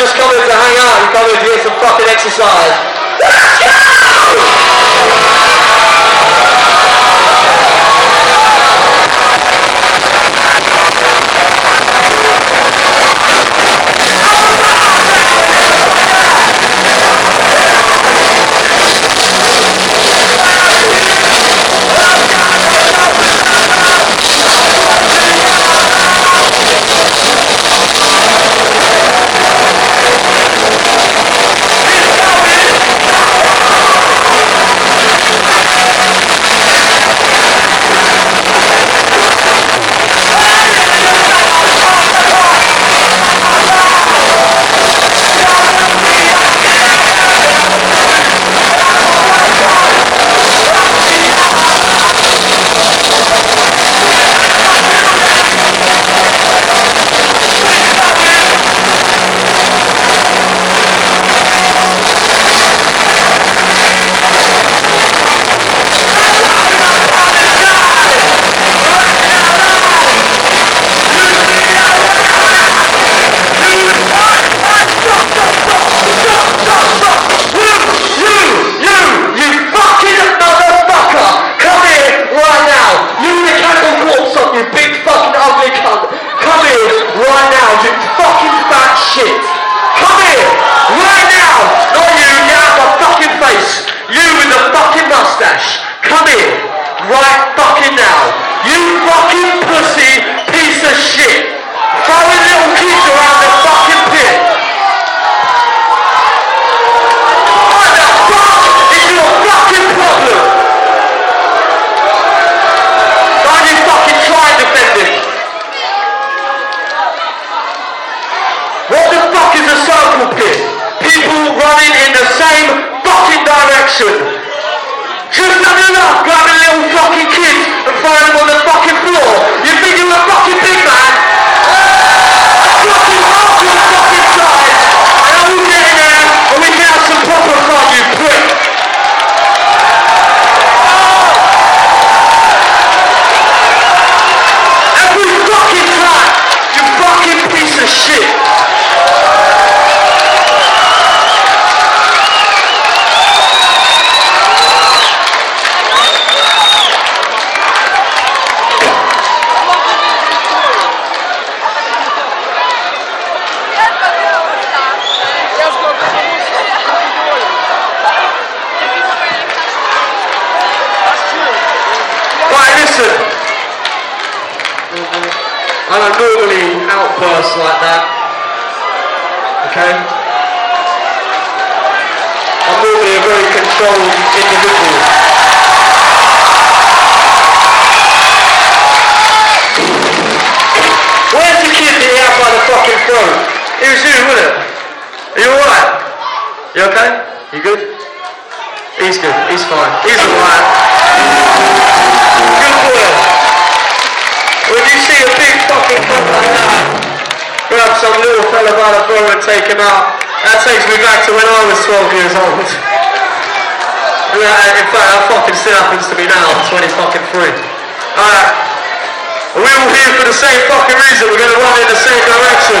just coming to hang out and come and do some fucking exercise. come in right fucking now. You fucking pussy piece of shit. Throwing little kids around. I don't normally outburst like that. Okay? I'm normally a very controlled individual. Where's the kid that you had by the fucking throat? It was you, wasn't it? Are you alright? You okay? You good? He's good. He's fine. He's alright. Good boy. When you see a big fucking old little fella by the and take him out. That takes me back to when I was 12 years old. In fact, that fucking still happens to me now. 20 fucking 3. Alright. We're all here for the same fucking reason. We're going to run in the same direction.